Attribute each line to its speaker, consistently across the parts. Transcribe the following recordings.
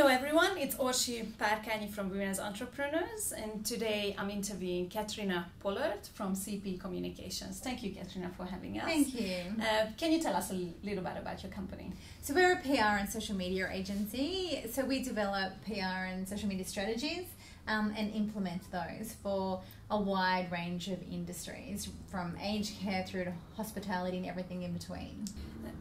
Speaker 1: Hello everyone, it's Orsi Parkanyi from Women as Entrepreneurs and today I'm interviewing Catriona Pollard from CP Communications. Thank you Catriona for having us.
Speaker 2: Thank you.
Speaker 1: Uh, can you tell us a little bit about your company?
Speaker 2: So we're a PR and social media agency. So we develop PR and social media strategies um, and implement those for a wide range of industries from aged care through to hospitality and everything in between.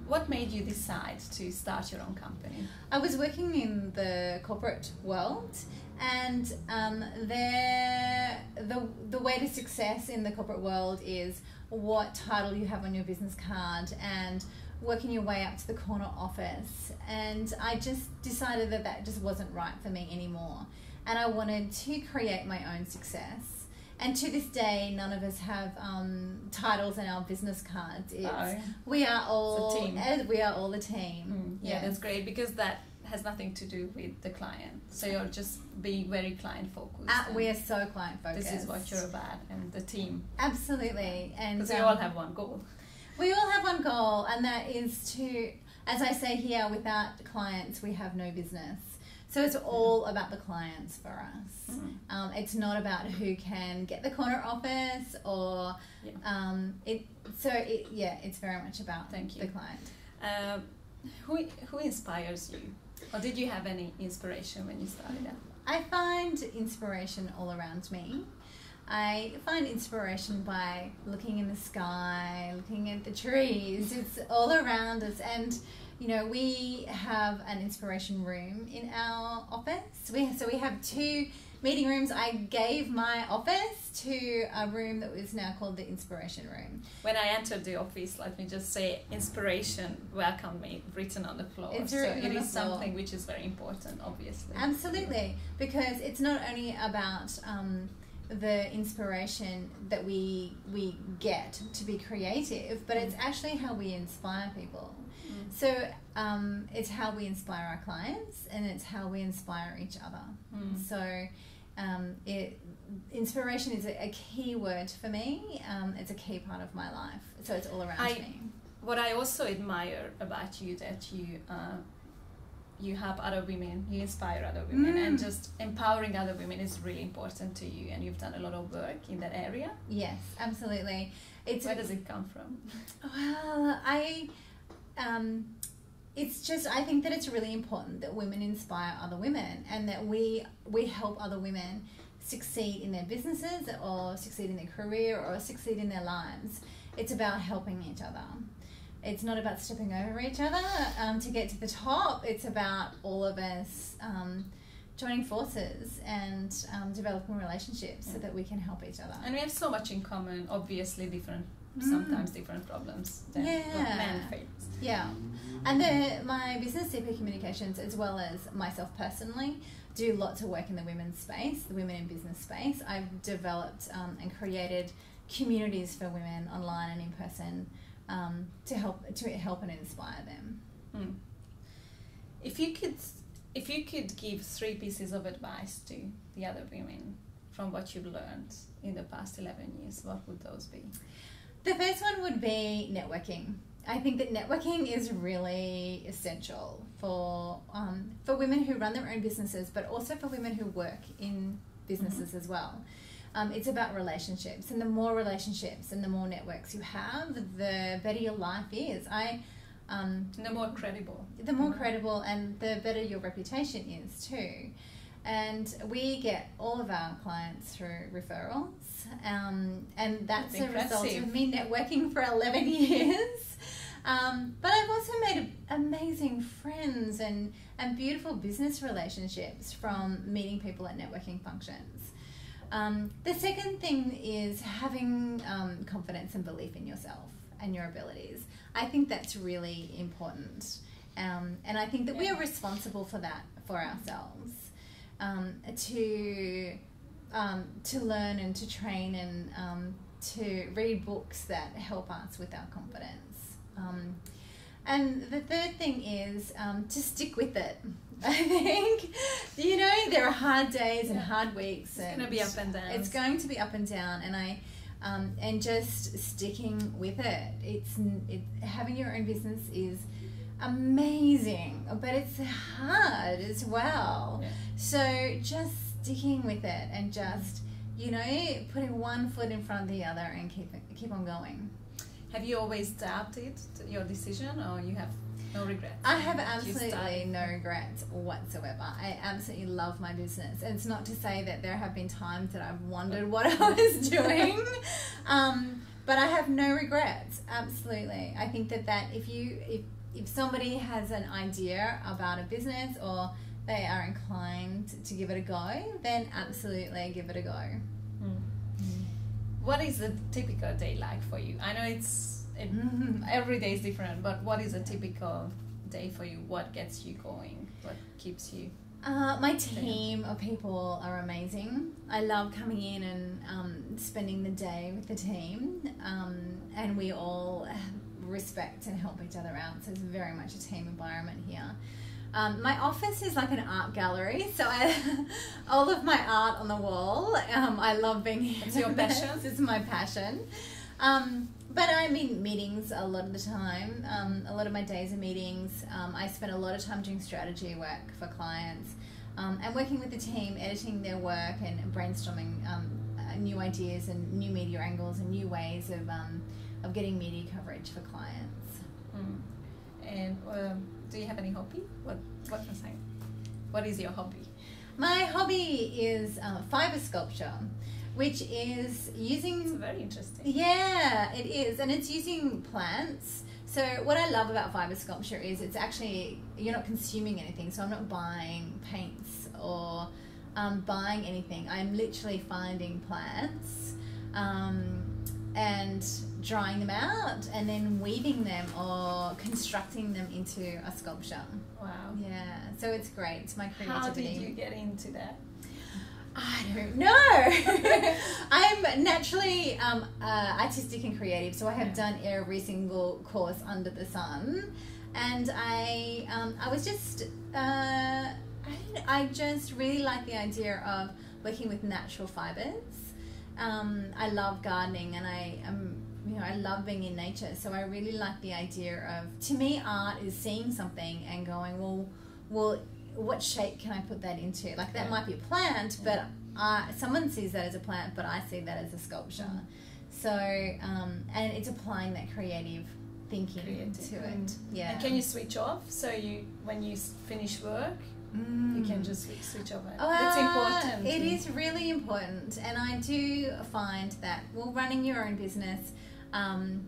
Speaker 1: What made you decide to start your own company?
Speaker 2: I was working in the corporate world, and um, there, the the way to success in the corporate world is what title you have on your business card and working your way up to the corner office. And I just decided that that just wasn't right for me anymore, and I wanted to create my own success and to this day, none of us have um, titles in our business cards. It's,
Speaker 1: oh.
Speaker 2: We are all team. we are all the team.
Speaker 1: Mm, yeah, yes. that's great because that has nothing to do with the client. So you're just being very client focused.
Speaker 2: Uh, we are so client focused.
Speaker 1: This is what you're about, and the team.
Speaker 2: Absolutely, and
Speaker 1: because um, we all have one goal.
Speaker 2: We all have one goal, and that is to, as I say here, without clients, we have no business. So it's all about the clients for us. Mm. Um, it's not about who can get the corner office or yeah. um, it. So it, yeah, it's very much about
Speaker 1: Thank you.
Speaker 2: the client.
Speaker 1: Um, who who inspires you, or did you have any inspiration when you started out?
Speaker 2: I find inspiration all around me. I find inspiration by looking in the sky, looking at the trees. It's all around us, and you know, we have an inspiration room in our office. We so we have two meeting rooms. I gave my office to a room that was now called the inspiration room.
Speaker 1: When I entered the office, let me just say, inspiration welcomed me written on the floor.
Speaker 2: It's
Speaker 1: so
Speaker 2: it
Speaker 1: is something which is very important, obviously.
Speaker 2: Absolutely, because it's not only about. Um, the inspiration that we we get to be creative, but it's actually how we inspire people. Mm. So um, it's how we inspire our clients, and it's how we inspire each other. Mm. So um, it inspiration is a, a, key word for me. Um, it's a key part of my life. So it's all around I, me.
Speaker 1: What I also admire about you that you. Uh, you help other women, you inspire other women, mm. and just empowering other women is really important to you. And you've done a lot of work in that area.
Speaker 2: Yes, absolutely.
Speaker 1: It's where does it come from?
Speaker 2: Well, I, um, it's just I think that it's really important that women inspire other women, and that we we help other women succeed in their businesses or succeed in their career or succeed in their lives. It's about helping each other it's not about stepping over each other um, to get to the top. It's about all of us um, joining forces and um, developing relationships so that we can help each other.
Speaker 1: And we have so much in common. Obviously, different mm. sometimes different problems than
Speaker 2: yeah.
Speaker 1: men face.
Speaker 2: Yeah, and the, my business CP Communications, as well as myself personally, do lots of work in the women's space, the women in business space. I've developed um, and created communities for women online and in person um, to help to help and inspire them.
Speaker 1: Mm. If you could, if you could give three pieces of advice to the other women from what you've learned in the past eleven years, what would those be?
Speaker 2: The first one would be networking. I think that networking is really essential for um, for women who run their own businesses, but also for women who work in businesses mm-hmm. as well. Um, it's about relationships, and the more relationships and the more networks you have, the better your life is. I
Speaker 1: um, the more credible,
Speaker 2: the more credible, and the better your reputation is too. And we get all of our clients through referrals, um, and that's, that's a result of me networking for eleven years. Um, but I've also made amazing friends and, and beautiful business relationships from meeting people at networking functions. Um, the second thing is having um, confidence and belief in yourself and your abilities. I think that's really important. Um, and I think that we are responsible for that for ourselves um, to um, to learn and to train and um, to read books that help us with our confidence. and the third thing is to stick with it. I think you know there are hard days and hard weeks.
Speaker 1: It's going to be up and down.
Speaker 2: It's going to be up and down, and I um, and just sticking with it. It's it, having your own business is amazing, but it's hard as well.
Speaker 1: Yeah.
Speaker 2: So just sticking with it and just you know putting one foot in front of the other and keep keep on going.
Speaker 1: Have you always doubted your decision, or you have no regrets?
Speaker 2: I have absolutely no regrets whatsoever. I absolutely love my business. It's not to say that there have been times that I've wondered what I was doing. um, but I have no regrets. Absolutely. I think that, that if you if if somebody has an idea about a business or they are inclined to give it a go, then absolutely give it a go. Mm
Speaker 1: what is a typical day like for you? I know it's it. every day is different, but what is a typical day for you? What gets you going? What keeps you?
Speaker 2: Uh, my team of people are amazing. I love coming in and um, spending the day with the team, um, and we all respect and help each other out. So it's very much a team environment here. Um, my office is like an art gallery, so I all of my art on the wall. Um, I love being here.
Speaker 1: It's your passion.
Speaker 2: it's my passion. Um, but I'm in meetings a lot of the time. Um, a lot of my days are meetings. Um, I spend a lot of time doing strategy work for clients um, and working with the team, editing their work and brainstorming uh, new ideas and new media angles and new ways of of getting media coverage for clients.
Speaker 1: Mm. And do you have any hobby? What what was I? What is your hobby?
Speaker 2: My hobby is uh, fiber sculpture, which is using.
Speaker 1: It's very interesting.
Speaker 2: Yeah, it is, and it's using plants. So what I love about fiber sculpture is it's actually you're not consuming anything. So I'm not buying paints or um, buying anything. I'm literally finding plants. Um, and drying them out and then weaving them or constructing them into a sculpture.
Speaker 1: Wow.
Speaker 2: Yeah. So it's great. It's my creativity. How
Speaker 1: did you get into that?
Speaker 2: I don't know. I'm naturally um, uh, artistic and creative, so I have yeah. done every single course under the sun, and I um, I was just uh, I, I just really like the idea of working with natural fibers um, I love gardening and I am you know I love being in nature so I really like the idea of to me art is seeing something and going well well what shape can I put that into like that yeah. might be a plant but uh, someone sees that as a plant but I see that as a sculpture mm. so um, and it's applying that creative thinking Creative. to it mm. yeah
Speaker 1: and can you switch off so you when you finish work Mm. You can just switch over.
Speaker 2: Uh, it's important. It is really important, and I do find that well, running your own business, um,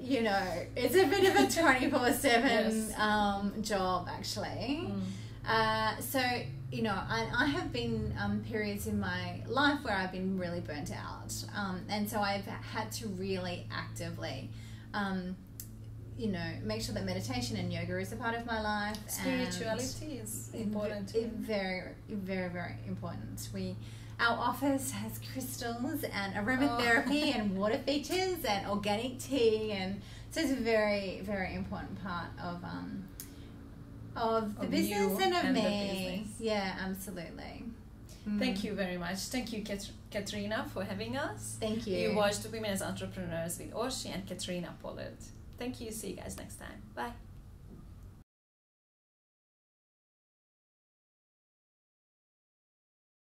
Speaker 2: you know, it's a bit of a twenty four seven um, job actually. Mm. Uh, so you know, I, I have been um, periods in my life where I've been really burnt out, um, and so I've had to really actively. Um, you know, make sure that meditation and yoga is a part of my life.
Speaker 1: Spirituality is important.
Speaker 2: It, very, very, very important. We, our office has crystals and aromatherapy oh. and water features and organic tea, and so it's a very, very important part of um, of the of business and of and me. Yeah, absolutely.
Speaker 1: Thank mm. you very much. Thank you, Kat- Catriona, for having us.
Speaker 2: Thank you.
Speaker 1: You watched Women as Entrepreneurs with Orsi and Catriona Pollard. Thank you. See you guys next time. Bye.